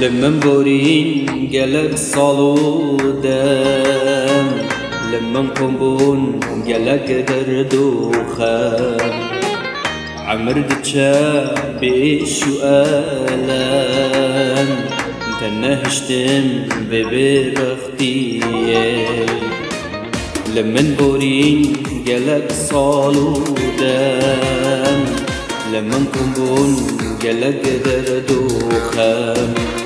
لمن بورين بۆرین گەلک ساڵودەم لە من قمبوون گەلک دەرد عمر دتشا بيش و ئەلەم تەنەهشتم بێ بێبەختیە لە من بۆرین گەلک لمن قنبون من قمبوون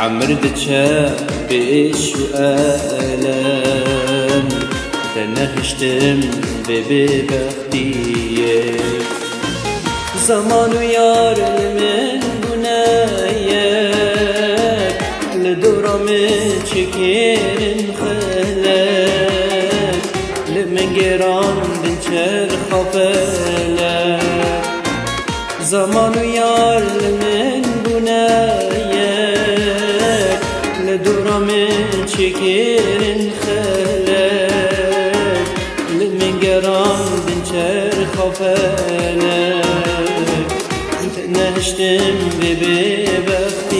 عمر دتشا بإيش وألم تنهشتم ببختيه زمان يار من بنايك لدورم çekerin خلك لمن قران بنشر خفلك زمان يار من çekirin xelek Min geran bin çer xafelek Neştim bibi bexelek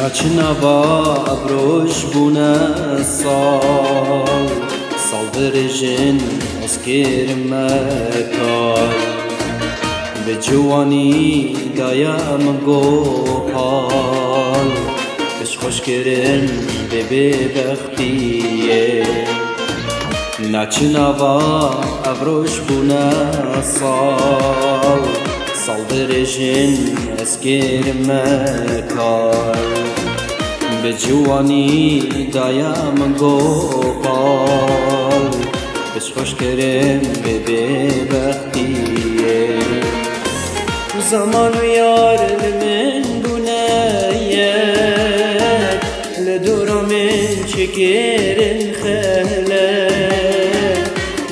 ناچناوا ابروش بونا سال سال برجن اسکر مکال به جوانی دایم گو حال بش خوش کرن به ببختیه ناچناوا ابروش بونا سال سالدرجن اسکیر مکار. به جوانی دایم گوپال بس خوش کرم به بی بختیه زمان و یار لمن بونه یه لدورم چکیر خاله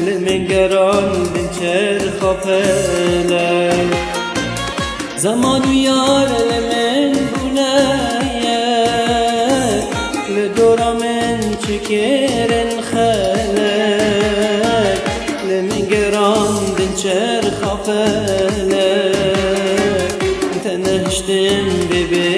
لمن گران من چرخ خاله Zamanı yar elemen bunaya. Le doramen çekeren halek Le min geran dinçer hafelek Tenehştin bebe